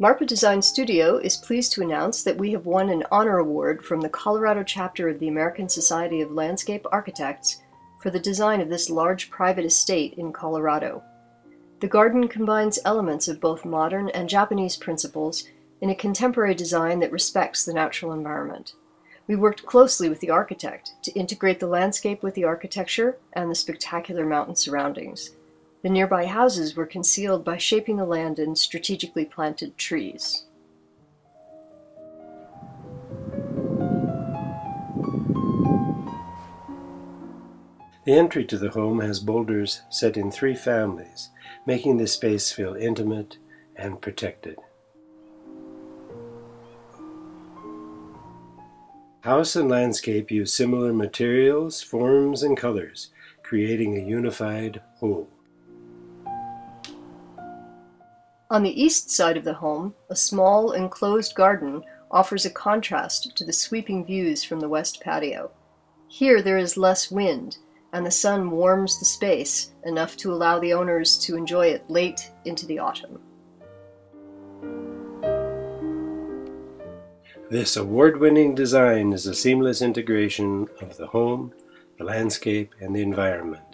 Marpa Design Studio is pleased to announce that we have won an honor award from the Colorado chapter of the American Society of Landscape Architects for the design of this large private estate in Colorado. The garden combines elements of both modern and Japanese principles in a contemporary design that respects the natural environment. We worked closely with the architect to integrate the landscape with the architecture and the spectacular mountain surroundings. The nearby houses were concealed by shaping the land in strategically planted trees. The entry to the home has boulders set in three families, making the space feel intimate and protected. House and landscape use similar materials, forms, and colors, creating a unified whole. On the east side of the home, a small enclosed garden offers a contrast to the sweeping views from the west patio. Here there is less wind, and the sun warms the space enough to allow the owners to enjoy it late into the autumn. This award-winning design is a seamless integration of the home, the landscape, and the environment.